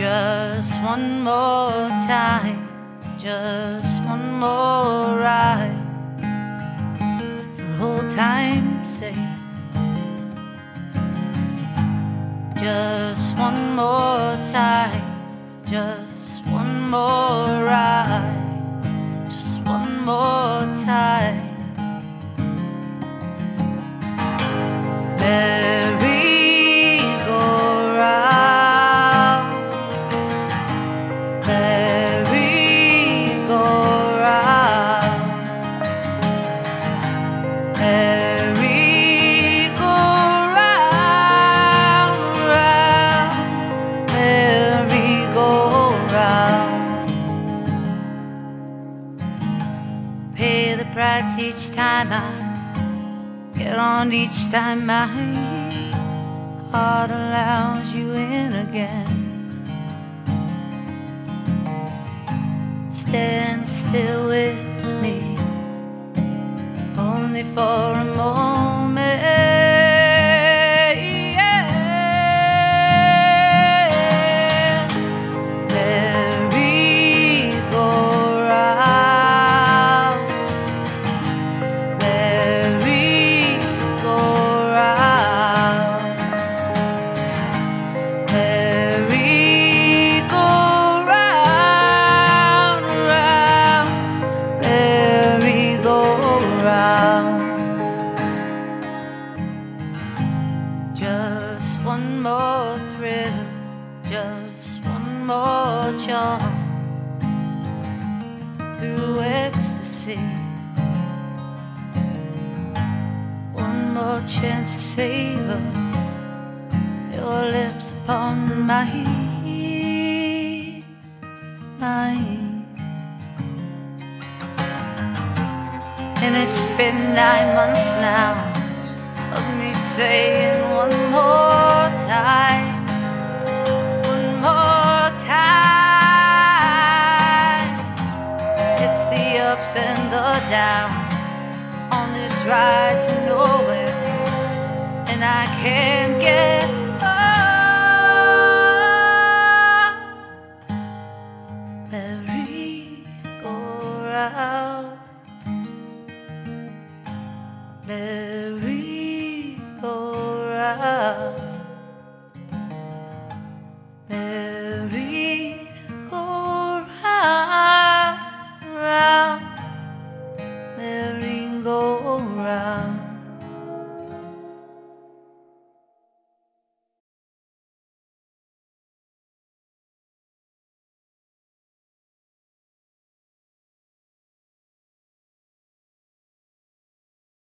Just one more time, just one more ride. For old time's sake. Just one more time, just one more ride, just one more time. Price each time I get on, each time my heart allows you in again. Stand still with me, only for a moment. One more thrill, just one more charm through ecstasy. One more chance to savor your lips upon my mind. And it's been nine months now of me saying one more one more time. It's the ups and the downs on this ride to nowhere, and I can't get. Merry-go-round, merry.